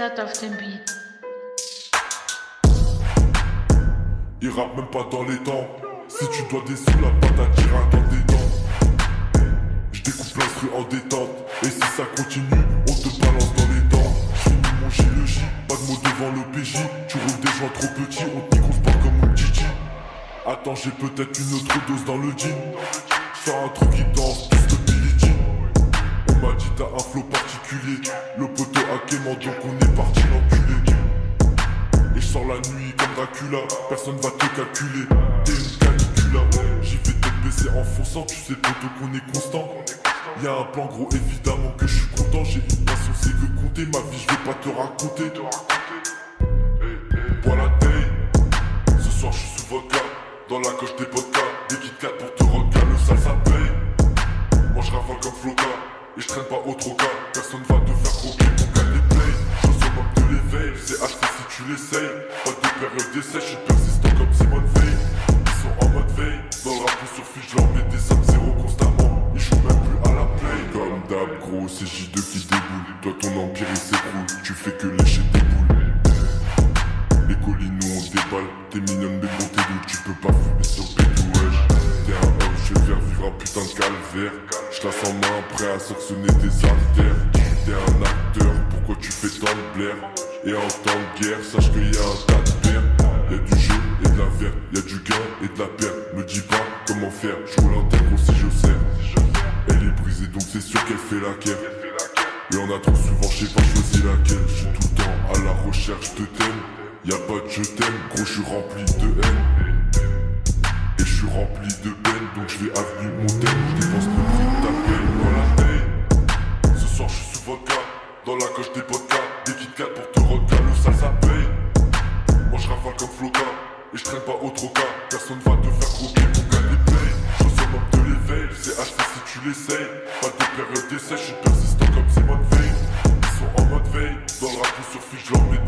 beat. Il rappe même pas dans les temps. Si tu dois des sous, la patate t'attire dans tes dents. Je découpe l'instru en détente. Et si ça continue, on te balance dans les dents. J'ai mis mon J, pas de mots devant le PJ. Tu roules des joints trop petits, on te grosse pas comme un Gigi. Attends, j'ai peut-être une autre dose dans le jean. Faire un truc qui danse, plus le Billie Jean. On m'a dit t'as un flow particulier. Le donc on est parti l'enculé. Et je sors la nuit comme Dracula, personne va te calculer. T'es une canicula, j'y vais tête baissée en fonçant, tu sais poteau qu'on est constant. Y'a un plan gros, évidemment que je suis content. J'ai une passion, c'est que compter ma vie, je vais pas te raconter. Bois la taille, ce soir je suis sous vodka. Dans la coche des vodka, des Kit pour te rocker, le sale ça paye. Moi je comme Floca, et je traîne pas au troca. Personne va te faire croquer Pas de période d'essai, je suis persistant comme Simone Veil. Ils sont en mode veille, dans le rap sur fiche, je leur mets des sommes zéro constamment. Ils jouent même plus à la play. Comme d'hab, gros, c'est J2 qui déboule. Toi ton empire il s'écroule, tu fais que lécher tes boules. Les collines nous on déballe, t'es mignonne mais bon t'es tu peux pas fumer sur pétou wesh T'es un homme, je vais faire vivre un putain de calvaire Je la sens main prêt à sanctionner tes artères T'es un Et en temps de guerre, sache qu'il y a un tas de paires Y'a du jeu et de la verte, y'a du gain et de la perte Me dis pas comment faire, je roule un si je sers Elle est brisée donc c'est sûr qu'elle fait la guerre et on a trop souvent, je sais pas choisi laquelle. Je suis tout le temps à la recherche de thème. Y a pas de je t'aime, gros, je suis rempli de haine. Et je suis rempli de peine, donc je vais avenue Montaigne. Je dépense le prix de ta peine dans la taille. Ce soir, je suis sous vodka, dans la coche des podcasts. Des pour te rocker, le sale ça paye. Moi, je rafale comme Floca, et je traîne pas au troca. Personne va te faire croquer pour gagner des plays. Je suis manque de l'éveil, c'est acheté si tu l'essayes. Pas de période d'essai, je suis persistant comme Simone Veil. Ils sont en mode veille, dans le rap sur fiche, je leur mets